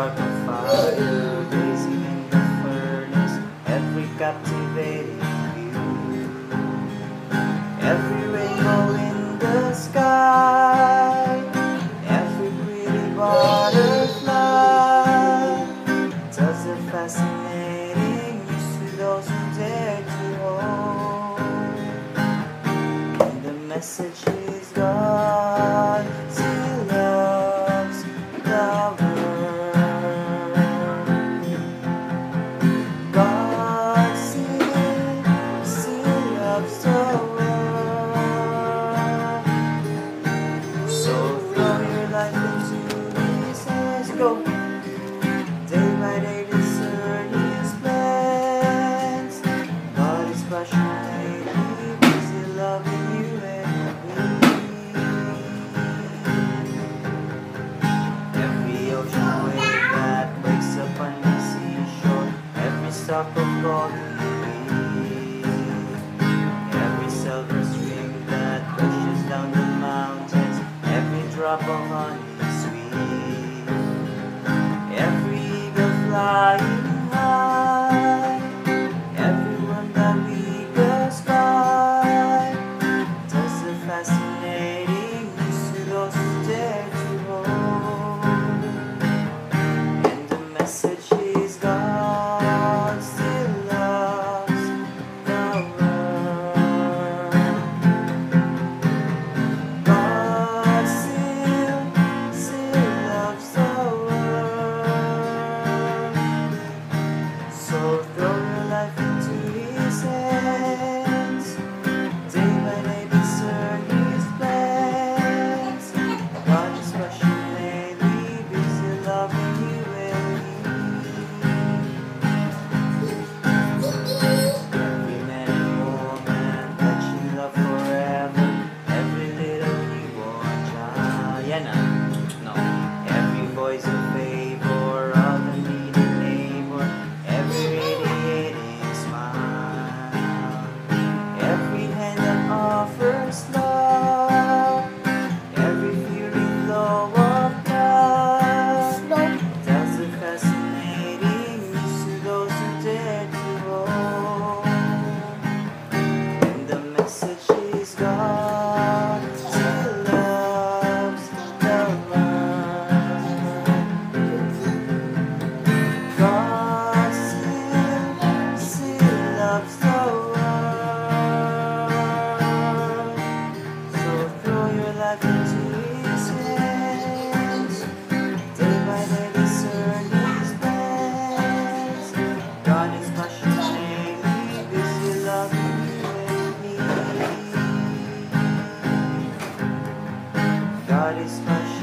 Spark of fire blazing in the furnace, every captivating view, every rainbow in the sky, every pretty butterfly. Does it fascinating use to those who dare to hold? And the message is God. drop of honey sweet. Every eagle flying high, everyone that we goes by does a fascinating pseudo stare to hold, and the message. boys. satisfaction.